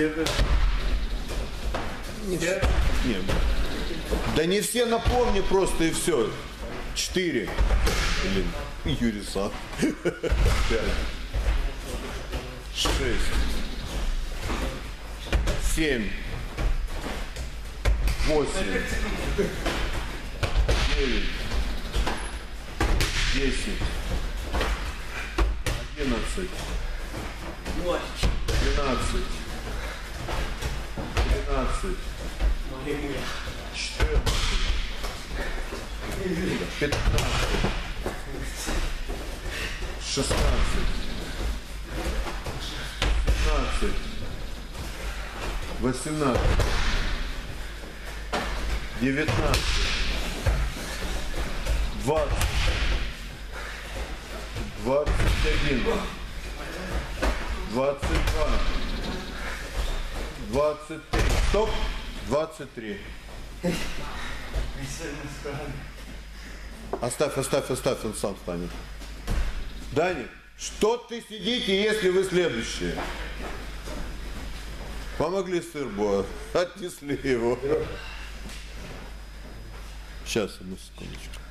Все Не все. Нет. Да не все напомни просто и все. Четыре. Блин, Юрий Сан. Пять. Шесть. Семь. Восемь. Девять. Десять. Одиннадцать. Двенадцать. Тринадцать. Четырнадцать. Пятнадцать. Шестнадцать. Семнадцать. Восемнадцать. Девятнадцать. Двадцать. Двадцать один. Двадцать два. Двадцать три. Стоп. Двадцать три. Оставь, оставь, оставь, он сам станет. Даня, что ты сидите, если вы следующие? Помогли сырбу, отнесли его. Сейчас, одну секундочку.